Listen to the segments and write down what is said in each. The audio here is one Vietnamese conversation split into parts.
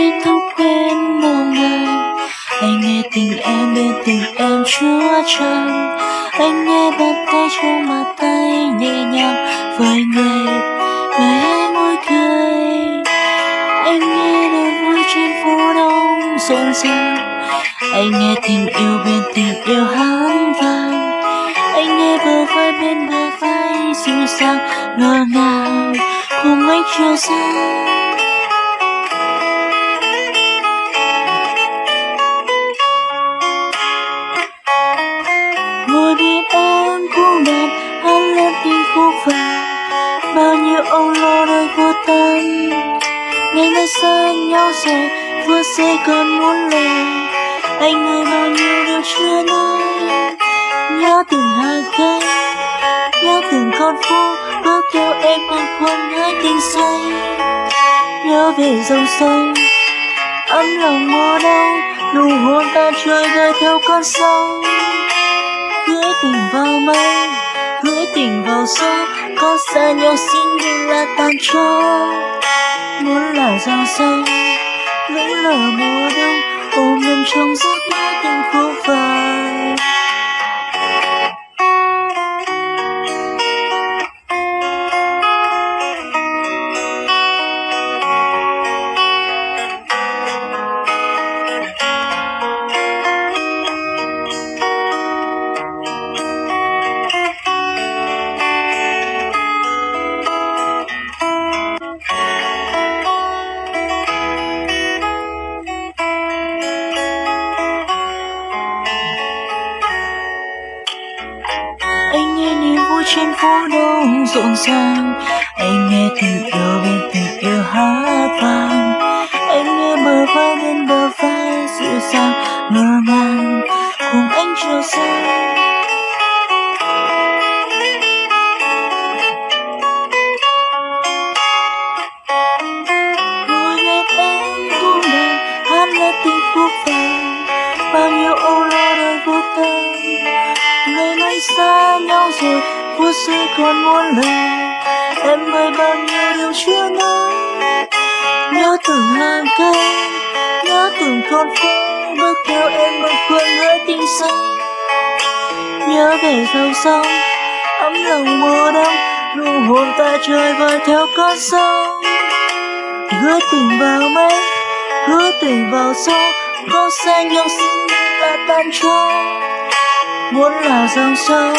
trên thóc quên mong đời anh nghe tình em, bên tình em chúa trời anh nghe bàn tay trong bàn tay nhẹ nhàng. Với người người hai môi cười. Anh nghe đôi vui trên phố đông rộn ràng. Anh nghe tình yêu bên tình yêu hát vang. Anh nghe bờ vai bên bờ vai dịu dàng ngỡ ngàng cùng anh chiều sang ngồi em cũng đẹp hát lên tiếng khúc vàng. Bao nhiêu âu lo đời vô tâm ngày nay xa nhau rồi vừa sẽ còn muốn lời anh ơi, bao nhiêu điều chưa nói, nhớ từng hàng cây nhớ từng con phố, bước theo em bâng khuâng hai tình say. Nhớ về dòng sông, ấm lòng mùa đông, nụ hôn ta trôi vơi theo con sông tình vào mây gửi tình vào gió có xa nhau xin đừng là tan cho muốn là dòng sông lững là mùa đông, ôm em trong giấc mơ tình khô vàng trên phố đông rộn ràng. Anh nghe tình yêu bên tình yêu hát vang. Anh nghe bờ vai bên bờ vai dịu dàng ngỡ ngàng. Cùng anh chiều sáng sẽ còn muốn lời em với bao nhiêu điều chưa nói. Nhớ từng hàng cây, nhớ từng con phố, bước theo em bằng quên hỡi tình say nhớ về dòng sông, ấm lòng mùa đông, nụ hôn ta trôi vơi theo con sông. Hứa tình vào mây, hứa tình vào gió có xa nhau xin đừng là tan trôi muốn là dòng sông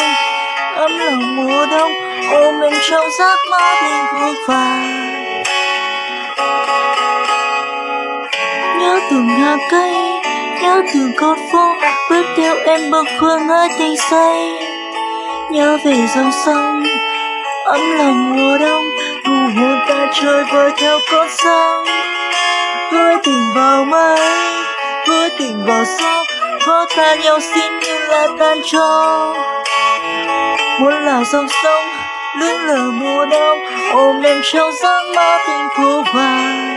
ấm lòng mùa đông, ôm em trong giấc mơ tình vui vàng nhớ từng hàng cây, nhớ từng con phố, bước theo em bâng khuâng hỡi tình say nhớ về dòng sông, ấm lòng mùa đông thu hồn ta trôi vơi theo con sông. Gửi tình vào mây gửi tình vào gió vỡ ta nhau xin như là tan trôi muốn là dòng sông lững lờ mùa đông, ôm em trong giấc mơ tình khúc vàng.